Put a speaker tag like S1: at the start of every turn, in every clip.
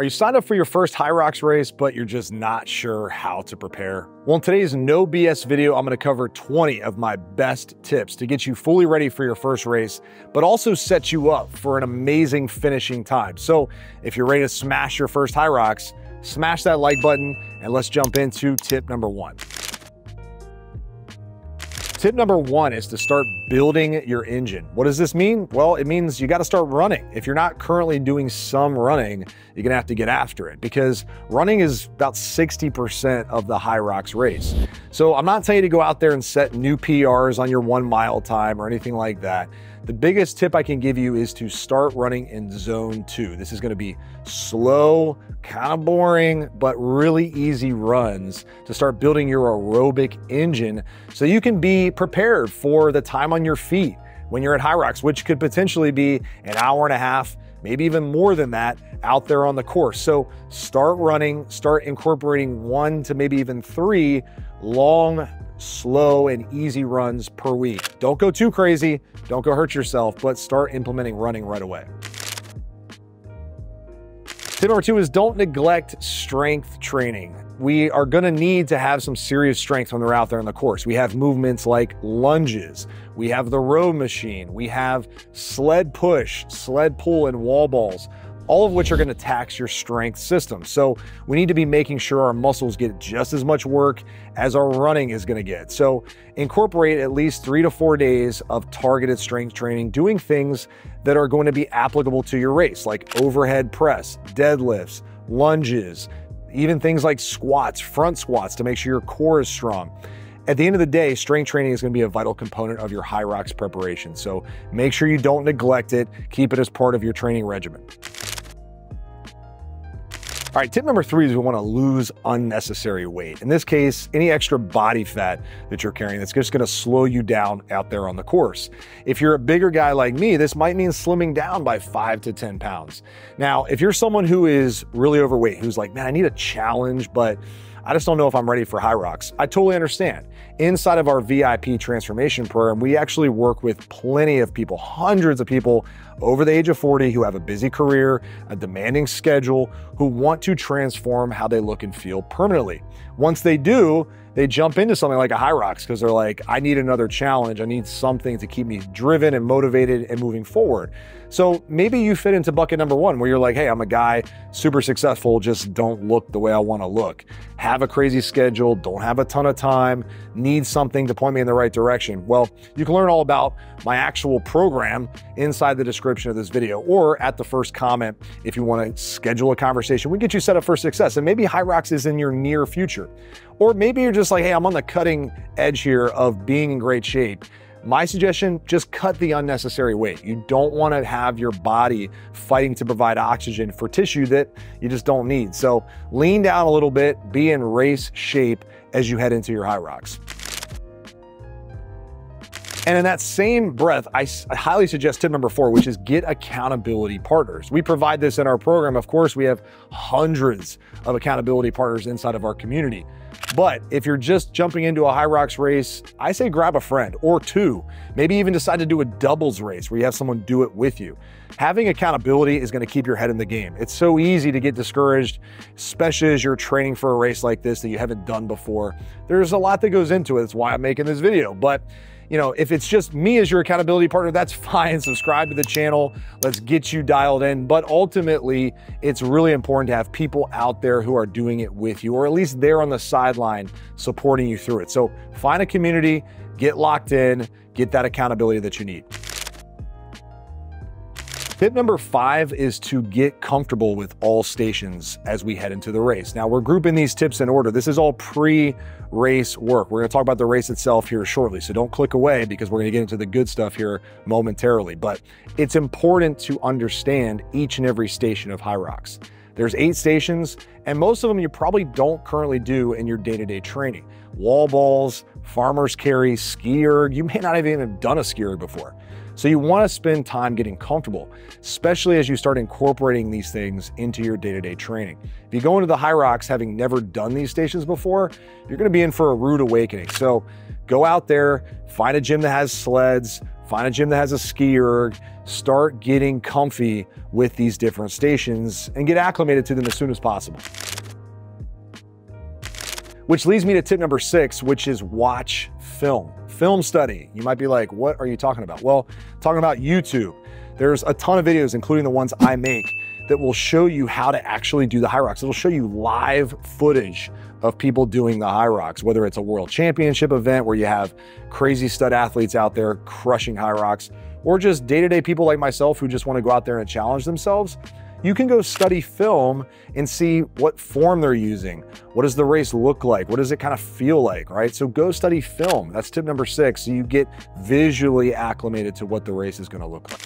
S1: Are you signed up for your first Hyrox race, but you're just not sure how to prepare? Well, in today's no BS video, I'm gonna cover 20 of my best tips to get you fully ready for your first race, but also set you up for an amazing finishing time. So if you're ready to smash your first Hyrox, smash that like button and let's jump into tip number one. Tip number one is to start building your engine. What does this mean? Well, it means you got to start running. If you're not currently doing some running, you're to have to get after it because running is about 60% of the Hyrox race. So I'm not telling you to go out there and set new PRs on your one mile time or anything like that. The biggest tip I can give you is to start running in zone two. This is gonna be slow, kind of boring, but really easy runs to start building your aerobic engine so you can be prepared for the time on your feet when you're at Hyrox, which could potentially be an hour and a half, maybe even more than that out there on the course. So start running, start incorporating one to maybe even three long slow and easy runs per week. Don't go too crazy, don't go hurt yourself, but start implementing running right away. Tip number two is don't neglect strength training. We are gonna need to have some serious strength when we're out there on the course. We have movements like lunges, we have the row machine, we have sled push, sled pull, and wall balls all of which are gonna tax your strength system. So we need to be making sure our muscles get just as much work as our running is gonna get. So incorporate at least three to four days of targeted strength training, doing things that are going to be applicable to your race, like overhead press, deadlifts, lunges, even things like squats, front squats to make sure your core is strong. At the end of the day, strength training is going to be a vital component of your Hyrox preparation. So make sure you don't neglect it. Keep it as part of your training regimen. All right, tip number three is we want to lose unnecessary weight. In this case, any extra body fat that you're carrying that's just going to slow you down out there on the course. If you're a bigger guy like me, this might mean slimming down by five to 10 pounds. Now, if you're someone who is really overweight, who's like, man, I need a challenge, but I just don't know if I'm ready for Hyrox. I totally understand. Inside of our VIP transformation program, we actually work with plenty of people, hundreds of people over the age of 40 who have a busy career, a demanding schedule, who want to transform how they look and feel permanently. Once they do, they jump into something like a Hyrox because they're like, I need another challenge. I need something to keep me driven and motivated and moving forward. So maybe you fit into bucket number one where you're like, hey, I'm a guy, super successful, just don't look the way I want to look. Have a crazy schedule, don't have a ton of time, need something to point me in the right direction. Well, you can learn all about my actual program inside the description of this video or at the first comment if you want to schedule a conversation. We get you set up for success. And maybe Hyrox is in your near future. Or maybe you're just like, hey, I'm on the cutting edge here of being in great shape. My suggestion, just cut the unnecessary weight. You don't want to have your body fighting to provide oxygen for tissue that you just don't need. So lean down a little bit, be in race shape as you head into your Hyrox. And in that same breath, I, highly suggest tip number four, which is get accountability partners. We provide this in our program. Of course, we have hundreds of accountability partners inside of our community. But if you're just jumping into a Hyrox race, I say grab a friend or two. Maybe even decide to do a doubles race where you have someone do it with you. Having accountability is going to keep your head in the game. It's so easy to get discouraged, especially as you're training for a race like this that you haven't done before. There's a lot that goes into it. That's why I'm making this video. But you know, if it's just me as your accountability partner, that's fine. Subscribe to the channel. Let's get you dialed in. But ultimately, it's really important to have people out there who are doing it with you, or at least they're on the sideline supporting you through it. So find a community, get locked in, get that accountability that you need. Tip number five is to get comfortable with all stations as we head into the race. Now, we're grouping these tips in order. This is all pre race work. We're going to talk about the race itself here shortly, so don't click away because we're going to get into the good stuff here momentarily. But it's important to understand each and every station of Hyrox. There's eight stations, and most of them you probably don't currently do in your day to day training. Wall balls, farmer's carry, ski erg, you may not have even done a ski erg before. So you want to spend time getting comfortable, especially as you start incorporating these things into your day-to-day training. If you go into the Hyrox having never done these stations before, you're going to be in for a rude awakening. So go out there, find a gym that has sleds, find a gym that has a ski erg, start getting comfy with these different stations and get acclimated to them as soon as possible. Which leads me to tip number six, which is watch film. Film study. You might be like, what are you talking about? Well, talking about YouTube. There's a ton of videos, including the ones I make, that will show you how to actually do the Hyrox. It'll show you live footage of people doing the Hyrox, whether it's a world championship event where you have crazy stud athletes out there crushing Hyrox, or just day-to-day people like myself who just want to go out there and challenge themselves you can go study film and see what form they're using. What does the race look like? What does it kind of feel like, right? So go study film. That's tip number six. So you get visually acclimated to what the race is going to look like.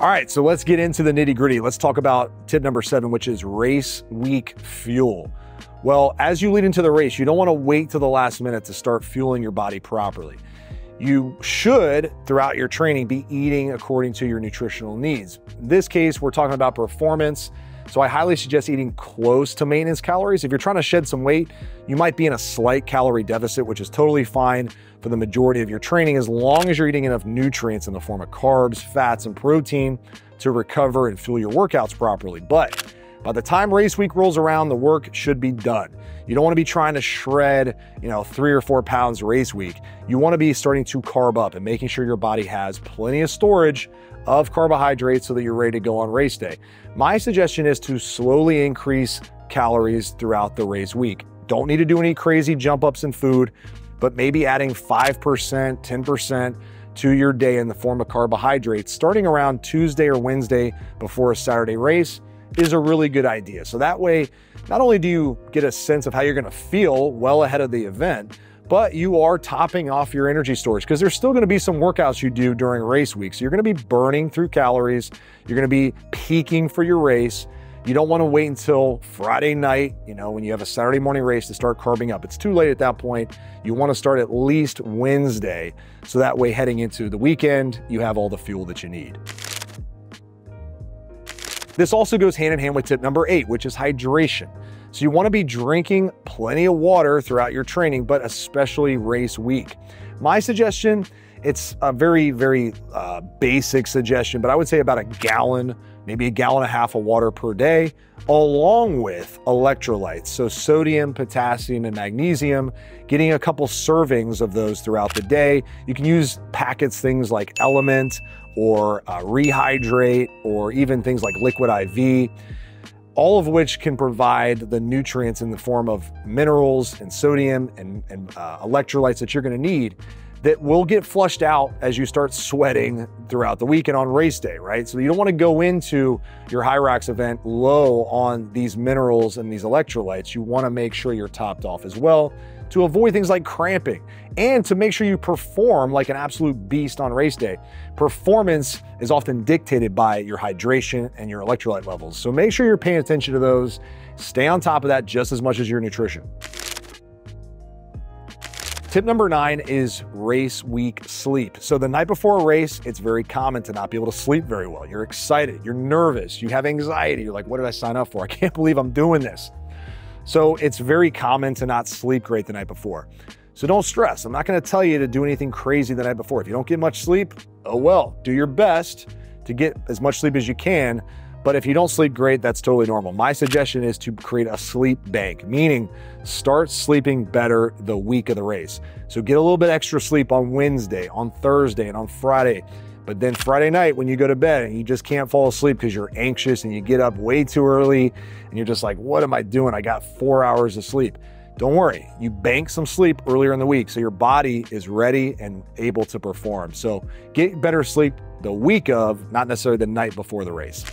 S1: All right, so let's get into the nitty gritty. Let's talk about tip number seven, which is race week fuel. Well, as you lead into the race, you don't want to wait to the last minute to start fueling your body properly. You should, throughout your training, be eating according to your nutritional needs. In this case, we're talking about performance. So I highly suggest eating close to maintenance calories. If you're trying to shed some weight, you might be in a slight calorie deficit, which is totally fine for the majority of your training as long as you're eating enough nutrients in the form of carbs, fats, and protein to recover and fuel your workouts properly. But by the time race week rolls around, the work should be done. You don't want to be trying to shred, you know, three or four pounds race week. You want to be starting to carb up and making sure your body has plenty of storage of carbohydrates so that you're ready to go on race day. My suggestion is to slowly increase calories throughout the race week. Don't need to do any crazy jump ups in food, but maybe adding 5%, 10% to your day in the form of carbohydrates starting around Tuesday or Wednesday before a Saturday race is a really good idea. So that way, not only do you get a sense of how you're gonna feel well ahead of the event, but you are topping off your energy storage because there's still gonna be some workouts you do during race week. So you're gonna be burning through calories, you're gonna be peaking for your race. You don't wanna wait until Friday night, you know, when you have a Saturday morning race to start carbing up. It's too late at that point. You wanna start at least Wednesday. So that way, heading into the weekend, you have all the fuel that you need. This also goes hand in hand with tip number eight, which is hydration. So you want to be drinking plenty of water throughout your training, but especially race week. My suggestion, it's a very, very uh, basic suggestion, but I would say about a gallon, maybe a gallon and a half of water per day, along with electrolytes. So sodium, potassium, and magnesium, getting a couple servings of those throughout the day. You can use packets, things like LMNT or uh, Rehydrate, or even things like Liquid IV, all of which can provide the nutrients in the form of minerals and sodium and, and uh, electrolytes that you're going to need that will get flushed out as you start sweating throughout the week and on race day, right? So you don't want to go into your Hyrox event low on these minerals and these electrolytes. You want to make sure you're topped off as well to avoid things like cramping and to make sure you perform like an absolute beast on race day. Performance is often dictated by your hydration and your electrolyte levels. So make sure you're paying attention to those. Stay on top of that just as much as your nutrition. Tip number nine is race week sleep. So the night before a race, it's very common to not be able to sleep very well. You're excited, you're nervous, you have anxiety. You're like, what did I sign up for? I can't believe I'm doing this. So it's very common to not sleep great the night before. So don't stress. I'm not going to tell you to do anything crazy the night before. If you don't get much sleep, oh well. Do your best to get as much sleep as you can. But if you don't sleep great, that's totally normal. My suggestion is to create a sleep bank, meaning start sleeping better the week of the race. So get a little bit extra sleep on Wednesday, on Thursday, and on Friday. But then Friday night, when you go to bed and you just can't fall asleep because you're anxious and you get up way too early and you're just like, what am I doing? I got four hours of sleep. Don't worry, you bank some sleep earlier in the week so your body is ready and able to perform. So get better sleep the week of, not necessarily the night before the race.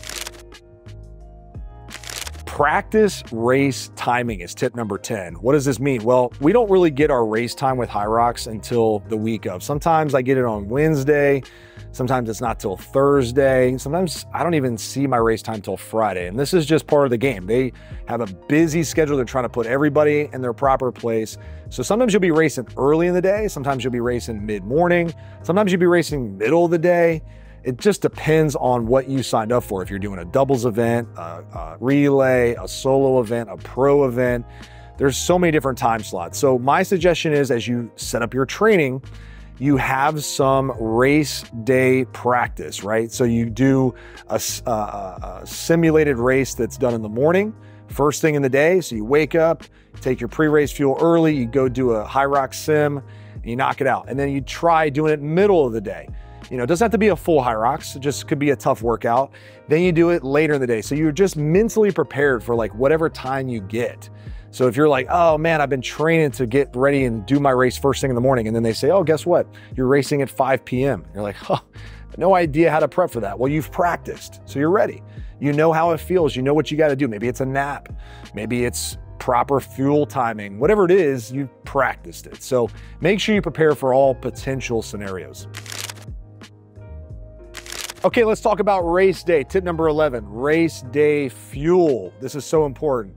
S1: Practice race timing is tip number 10. What does this mean? Well, we don't really get our race time with Hyrox until the week of. Sometimes I get it on Wednesday, Sometimes it's not till Thursday. Sometimes I don't even see my race time till Friday. And this is just part of the game. They have a busy schedule. They're trying to put everybody in their proper place. So sometimes you'll be racing early in the day. Sometimes you'll be racing mid morning. Sometimes you'll be racing middle of the day. It just depends on what you signed up for. If you're doing a doubles event, a, a relay, a solo event, a pro event, there's so many different time slots. So my suggestion is as you set up your training, you have some race day practice, right? So you do a, a, a, simulated race that's done in the morning, first thing in the day. So you wake up, take your pre race fuel early, you go do a Hyrox sim, and you knock it out. And then you try doing it middle of the day. You know, it doesn't have to be a full Hyrox, it just could be a tough workout. Then you do it later in the day. So you're just mentally prepared for like whatever time you get. So if you're like, oh man, I've been training to get ready and do my race first thing in the morning, and then they say, oh, guess what? You're racing at 5 p.m. You're like, oh, no idea how to prep for that. Well, you've practiced, so you're ready. You know how it feels. You know what you got to do. Maybe it's a nap. Maybe it's proper fuel timing. Whatever it is, you've practiced it. So make sure you prepare for all potential scenarios. Okay, let's talk about race day. Tip number 11 race day fuel. This is so important.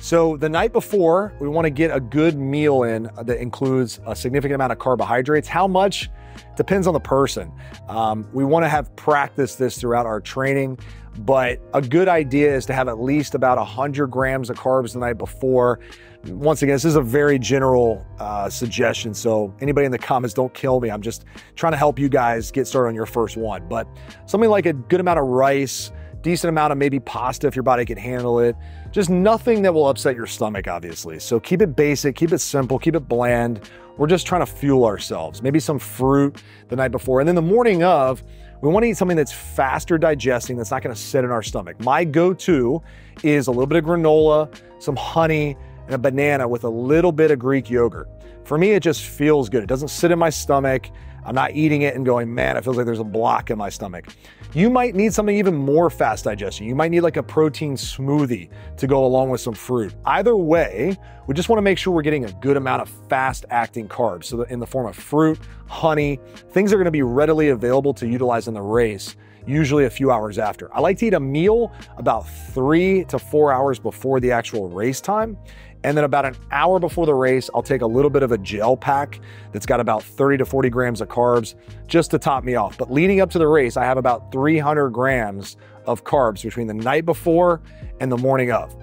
S1: So the night before, we want to get a good meal in that includes a significant amount of carbohydrates. How much depends on the person. Um, we want to have practiced this throughout our training, but a good idea is to have at least about 100 grams of carbs the night before. Once again, this is a very general uh, suggestion, so anybody in the comments, don't kill me. I'm just trying to help you guys get started on your first one. But something like a good amount of rice, decent amount of maybe pasta if your body can handle it. Just nothing that will upset your stomach, obviously. So keep it basic, keep it simple, keep it bland. We're just trying to fuel ourselves. Maybe some fruit the night before. And then the morning of, we want to eat something that's faster digesting, that's not going to sit in our stomach. My go to is a little bit of granola, some honey, and a banana with a little bit of Greek yogurt. For me, it just feels good. It doesn't sit in my stomach. I'm not eating it and going, man, it feels like there's a block in my stomach. You might need something even more fast digestion. You might need like a protein smoothie to go along with some fruit. Either way, we just want to make sure we're getting a good amount of fast acting carbs. So in the form of fruit, honey, things are going to be readily available to utilize in the race usually a few hours after. I like to eat a meal about three to four hours before the actual race time. And then about an hour before the race, I'll take a little bit of a gel pack that's got about 30 to 40 grams of carbs just to top me off. But leading up to the race, I have about 300 grams of carbs between the night before and the morning of.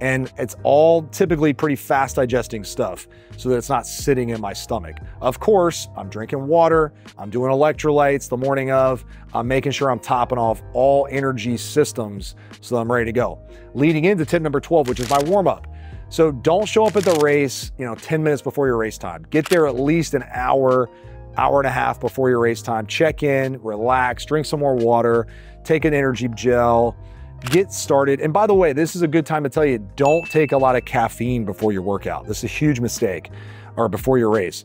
S1: And it's all typically pretty fast digesting stuff so that it's not sitting in my stomach. Of course, I'm drinking water, I'm doing electrolytes the morning of, I'm making sure I'm topping off all energy systems so that I'm ready to go. Leading into tip number 12, which is my warm up. So don't show up at the race, you know, 10 minutes before your race time. Get there at least an hour, hour and a half before your race time. Check in, relax, drink some more water, take an energy gel, get started. And by the way, this is a good time to tell you don't take a lot of caffeine before your workout. This is a huge mistake, or before your race.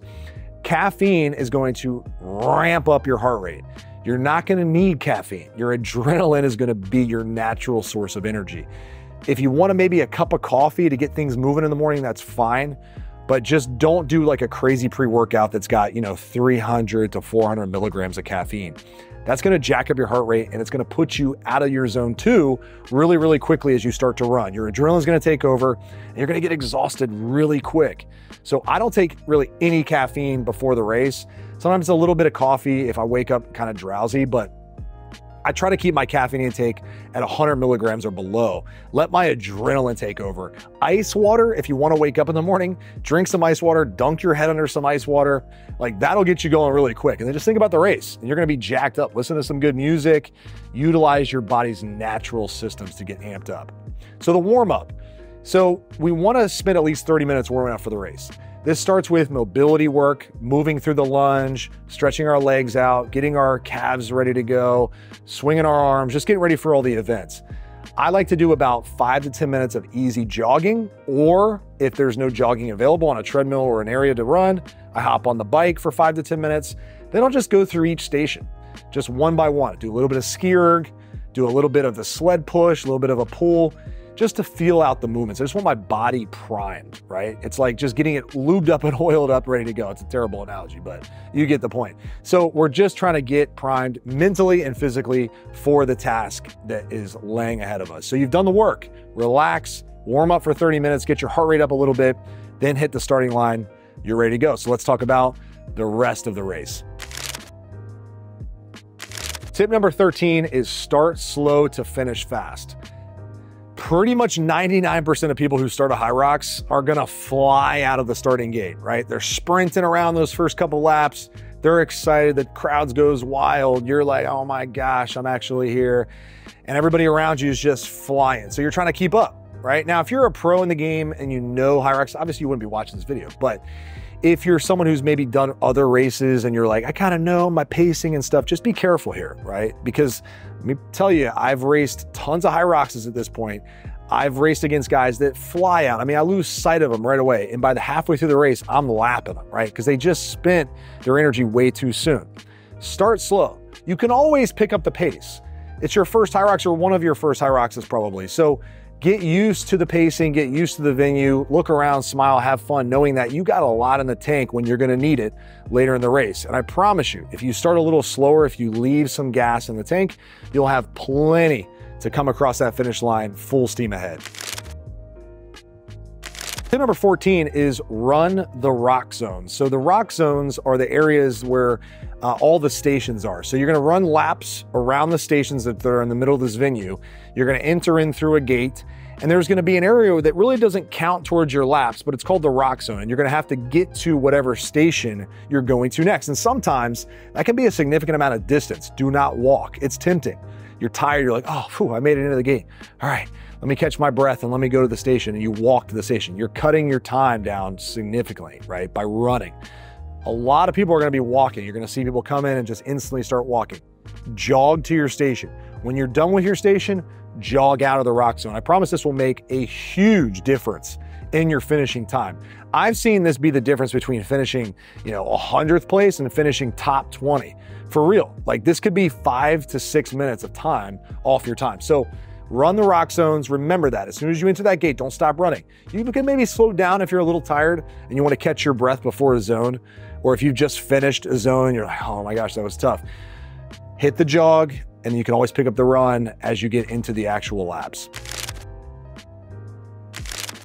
S1: Caffeine is going to ramp up your heart rate. You're not going to need caffeine. Your adrenaline is going to be your natural source of energy. If you want to maybe a cup of coffee to get things moving in the morning, that's fine. But just don't do like a crazy pre workout that's got, you know, 300 to 400 milligrams of caffeine. That's going to jack up your heart rate and it's going to put you out of your zone two really, really quickly as you start to run. Your adrenaline's going to take over and you're going to get exhausted really quick. So I don't take really any caffeine before the race. Sometimes a little bit of coffee if I wake up kind of drowsy, but I try to keep my caffeine intake at 100 milligrams or below. Let my adrenaline take over. Ice water, if you want to wake up in the morning, drink some ice water, dunk your head under some ice water. Like that'll get you going really quick. And then just think about the race. And you're going to be jacked up. Listen to some good music. Utilize your body's natural systems to get amped up. So the warm up. So we want to spend at least 30 minutes warming up for the race. This starts with mobility work, moving through the lunge, stretching our legs out, getting our calves ready to go, swinging our arms, just getting ready for all the events. I like to do about five to 10 minutes of easy jogging, or if there's no jogging available on a treadmill or an area to run, I hop on the bike for five to 10 minutes. Then I'll just go through each station, just one by one. Do a little bit of ski erg, do a little bit of the sled push, a little bit of a pull, just to feel out the movements. I just want my body primed, right? It's like just getting it lubed up and oiled up, ready to go. It's a terrible analogy, but you get the point. So we're just trying to get primed mentally and physically for the task that is laying ahead of us. So you've done the work, relax, warm up for 30 minutes, get your heart rate up a little bit, then hit the starting line. You're ready to go. So let's talk about the rest of the race. Tip number 13 is start slow to finish fast. Pretty much 99% of people who start a Hyrox are gonna fly out of the starting gate, right? They're sprinting around those first couple laps. They're excited, the crowds goes wild. You're like, oh my gosh, I'm actually here. And everybody around you is just flying. So you're trying to keep up right? Now, if you're a pro in the game and you know Hyrox, obviously you wouldn't be watching this video, but if you're someone who's maybe done other races and you're like, I kind of know my pacing and stuff, just be careful here, right? Because let me tell you, I've raced tons of high Hyroxes at this point. I've raced against guys that fly out. I mean, I lose sight of them right away. And by the halfway through the race, I'm lapping them, right? Because they just spent their energy way too soon. Start slow. You can always pick up the pace. It's your first high Hyrox or one of your first high Hyroxes probably. So Get used to the pacing, get used to the venue, look around, smile, have fun, knowing that you got a lot in the tank when you're gonna need it later in the race. And I promise you, if you start a little slower, if you leave some gas in the tank, you'll have plenty to come across that finish line full steam ahead. Tip number 14 is run the Roxzones. So the Roxzones are the areas where uh, all the stations are. So you're gonna run laps around the stations that are in the middle of this venue. You're gonna enter in through a gate and there's gonna be an area that really doesn't count towards your laps, but it's called the Roxzone. And you're gonna have to get to whatever station you're going to next. And sometimes that can be a significant amount of distance. Do not walk, it's tempting. You're tired, you're like, oh, whew, I made it into the gate. All right, let me catch my breath and let me go to the station. And you walk to the station. You're cutting your time down significantly, right, by running. A lot of people are gonna be walking. You're gonna see people come in and just instantly start walking. Jog to your station. When you're done with your station, jog out of the Roxzone. I promise this will make a huge difference in your finishing time. I've seen this be the difference between finishing, you know, a hundredth place and finishing top 20. For real. Like this could be five to six minutes of time off your time. So run the Roxzones. Remember that. As soon as you enter that gate, don't stop running. You can maybe slow down if you're a little tired and you want to catch your breath before a zone, or if you've just finished a zone you're like, oh my gosh, that was tough. Hit the jog, and you can always pick up the run as you get into the actual laps.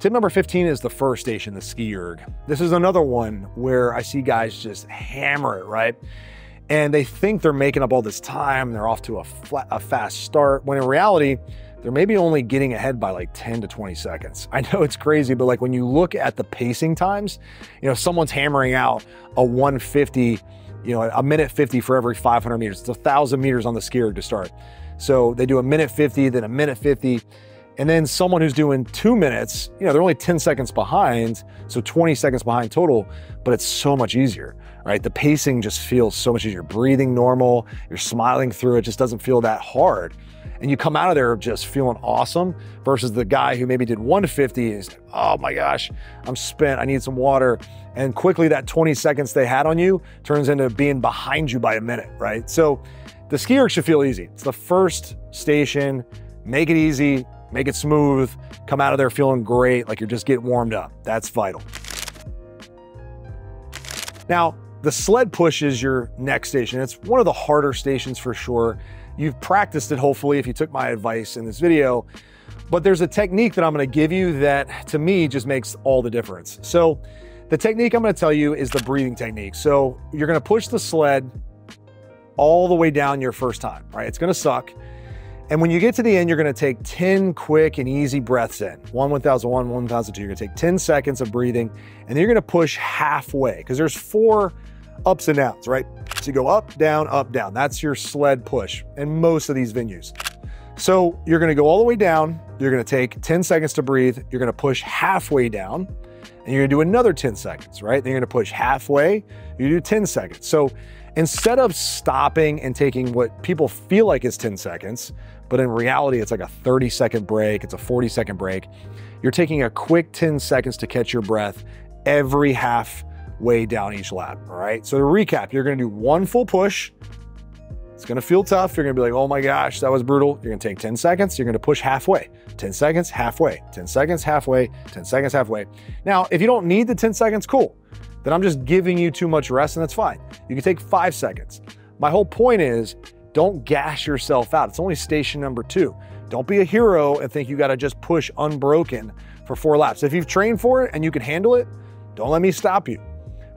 S1: Tip number 15 is the first station, the ski erg. This is another one where I see guys just hammer it, right? And they think they're making up all this time, they're off to a, flat, a fast start, when in reality, they're maybe only getting ahead by like 10 to 20 seconds. I know it's crazy, but like when you look at the pacing times, you know, someone's hammering out a 150 you know, a minute 50 for every 500 meters. It's a thousand meters on the ski erg to start. So they do a minute 50, then a minute 50. And then someone who's doing two minutes, you know, they're only 10 seconds behind, so 20 seconds behind total, but it's so much easier, right? The pacing just feels so much easier. Breathing normal, you're smiling through it, just doesn't feel that hard. And you come out of there just feeling awesome versus the guy who maybe did 150 is, oh my gosh, I'm spent, I need some water. And quickly that 20 seconds they had on you turns into being behind you by a minute, right? So the ski erg should feel easy. It's the first station, make it easy, make it smooth, come out of there feeling great, like you're just getting warmed up. That's vital. Now, the sled push is your next station. It's one of the harder stations for sure. You've practiced it, hopefully, if you took my advice in this video. But there's a technique that I'm gonna give you that, to me, just makes all the difference. So the technique I'm gonna tell you is the breathing technique. So you're gonna push the sled all the way down your first time, right? It's gonna suck. And when you get to the end, you're gonna take 10 quick and easy breaths in. One 1001, 1002. You're gonna take 10 seconds of breathing, and then you're gonna push halfway, because there's four ups and downs, right? So you go up, down, up, down. That's your sled push in most of these venues. So you're gonna go all the way down, you're gonna take 10 seconds to breathe, you're gonna push halfway down, and you're gonna do another 10 seconds, right? Then you're gonna push halfway, you do 10 seconds. So instead of stopping and taking what people feel like is 10 seconds, but in reality it's like a 30 second break, it's a 40 second break, you're taking a quick 10 seconds to catch your breath every half way down each lap, all right? So to recap, you're gonna do one full push, It's gonna feel tough. You're gonna be like, oh my gosh, that was brutal. You're gonna take 10 seconds, you're gonna push halfway. 10 seconds, halfway. 10 seconds, halfway. 10 seconds, halfway. Now, if you don't need the 10 seconds, cool. Then I'm just giving you too much rest and that's fine. You can take five seconds. My whole point is don't gash yourself out. It's only station number two. Don't be a hero and think you gotta just push unbroken for four laps. If you've trained for it and you can handle it, don't let me stop you.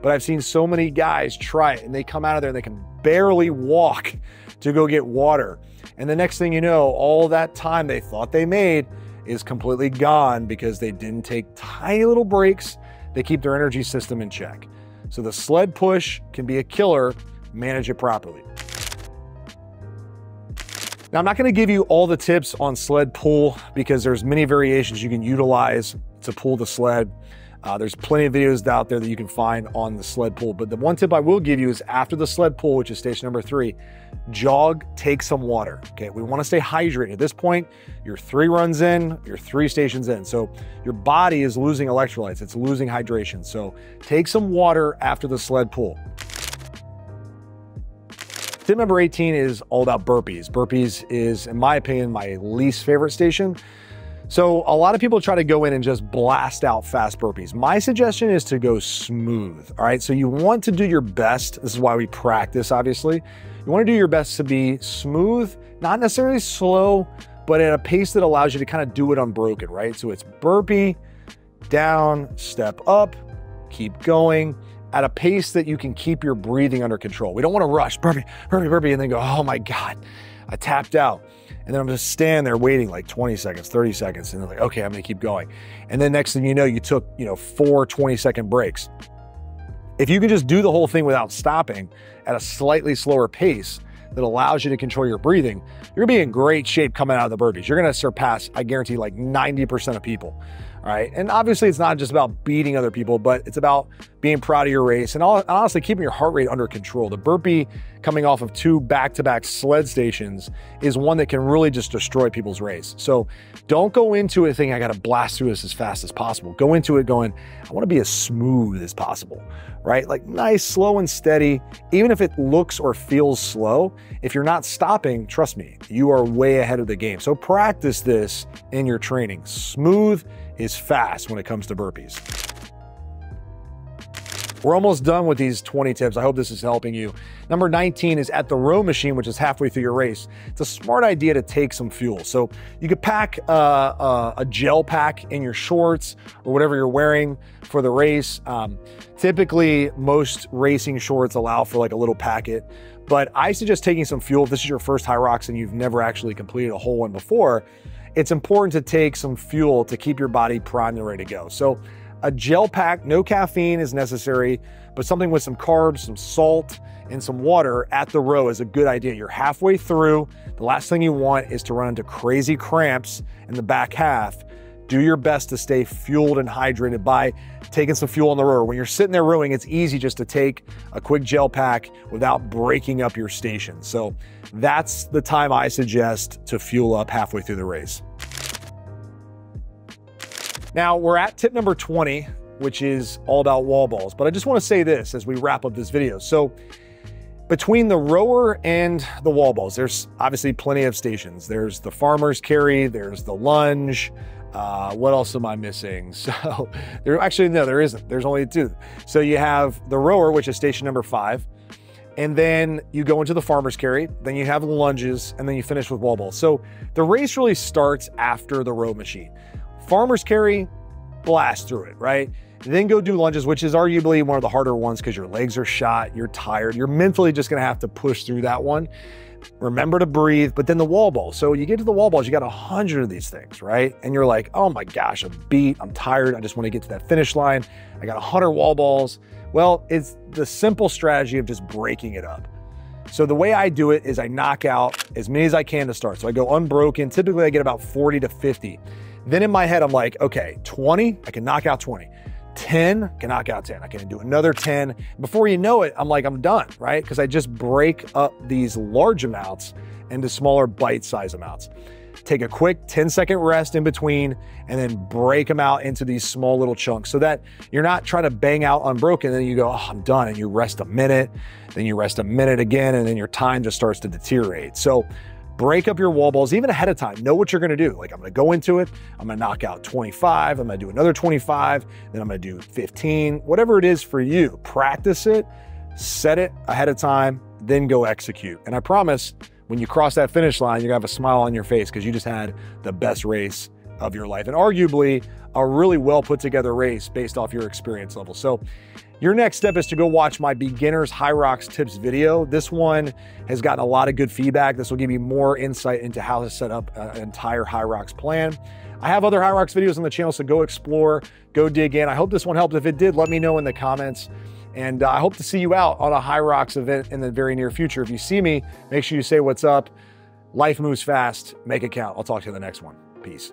S1: But I've seen so many guys try it and they come out of there and they can barely walk to go get water. And the next thing you know, all that time they thought they made is completely gone because they didn't take tiny little breaks. They keep their energy system in check. So the sled push can be a killer. Manage it properly. Now, I'm not gonna give you all the tips on sled pull because there's many variations you can utilize to pull the sled. Uh, there's plenty of videos out there that you can find on the sled pull. But the one tip I will give you is after the sled pull, which is station number three, jog, take some water. Okay, we want to stay hydrated. At this point, you're three runs in, you're three stations in. So your body is losing electrolytes, it's losing hydration. So take some water after the sled pull. Tip number 18 is all about burpees. Burpees is, in my opinion, my least favorite station so a lot of people try to go in and just blast out fast burpees. My suggestion is to go smooth. All right. So you want to do your best. This is why we practice, obviously. You want to do your best to be smooth, not necessarily slow, but at a pace that allows you to kind of do it unbroken, right? So it's burpee, down, step up, keep going at a pace that you can keep your breathing under control. We don't want to rush, burpee, burpee, burpee, and then go, oh my God, I tapped out. And then I'm just standing there waiting like 20 seconds, 30 seconds. And they're like, okay, I'm gonna keep going. And then next thing you know, you took, you know, four 20 second breaks. If you can just do the whole thing without stopping at a slightly slower pace that allows you to control your breathing, you're gonna be in great shape coming out of the burpees. You're gonna surpass, I guarantee, like 90% of people. All right. And obviously, it's not just about beating other people, but it's about being proud of your race and honestly keeping your heart rate under control. The burpee coming off of two back to back sled stations is one that can really just destroy people's race. So don't go into it thinking I got to blast through this as fast as possible. Go into it going, I want to be as smooth as possible, right? Like nice, slow, and steady. Even if it looks or feels slow, if you're not stopping, trust me, you are way ahead of the game. So practice this in your training. Smooth is fast when it comes to burpees. We're almost done with these 20 tips. I hope this is helping you. Number 19 is at the row machine, which is halfway through your race. It's a smart idea to take some fuel. So you could pack uh, uh, a gel pack in your shorts or whatever you're wearing for the race. Um, typically, most racing shorts allow for like a little packet, but I suggest taking some fuel. If this is your first Hyrox and you've never actually completed a whole one before, it's important to take some fuel to keep your body primed and ready to go. So a gel pack, no caffeine is necessary, but something with some carbs, some salt, and some water at the row is a good idea. You're halfway through. The last thing you want is to run into crazy cramps in the back half. Do your best to stay fueled and hydrated by taking some fuel on the rower. When you're sitting there rowing, it's easy just to take a quick gel pack without breaking up your station. So that's the time I suggest to fuel up halfway through the race. Now we're at tip number 20, which is all about wall balls. But I just want to say this as we wrap up this video. So between the rower and the wall balls, there's obviously plenty of stations. There's the farmer's carry, there's the lunge, uh, what else am I missing? So there actually no, there isn't. There's only two. So you have the rower, which is station number five, and then you go into the farmer's carry. Then you have the lunges, and then you finish with wall balls. So the race really starts after the row machine. Farmer's carry, blast through it, right? Then go do lunges, which is arguably one of the harder ones because your legs are shot, you're tired, you're mentally just gonna have to push through that one. Remember to breathe, but then the wall ball. So you get to the wall balls, you got a hundred of these things, right? And you're like, oh my gosh, I'm beat, I'm tired, I just want to get to that finish line. I got a hundred wall balls. Well, it's the simple strategy of just breaking it up. So the way I do it is I knock out as many as I can to start. So I go unbroken. Typically I get about 40 to 50. Then in my head, I'm like, okay, 20, I can knock out 20. 10, I can knock out 10. I can do another 10. Before you know it, I'm like, I'm done, right? Because I just break up these large amounts into smaller bite size amounts. Take a quick 10 second rest in between, and then break them out into these small little chunks so that you're not trying to bang out unbroken. Then you go, oh, I'm done. And you rest a minute, then you rest a minute again, and then your time just starts to deteriorate. So break up your wall balls even ahead of time. Know what you're gonna do. Like, I'm gonna go into it, I'm gonna knock out 25, I'm gonna do another 25, then I'm gonna do 15, whatever it is for you. Practice it, set it ahead of time, then go execute. And I promise, when you cross that finish line, you're gonna have a smile on your face because you just had the best race of your life and arguably a really well put together race based off your experience level. So, your next step is to go watch my beginners Hyrox tips video. This one has gotten a lot of good feedback. This will give you more insight into how to set up an entire Hyrox plan. I have other Hyrox videos on the channel, so go explore, go dig in. I hope this one helped. If it did, let me know in the comments. And uh, I hope to see you out on a Hyrox event in the very near future. If you see me, make sure you say what's up. Life moves fast. Make it count. I'll talk to you in the next one. Peace.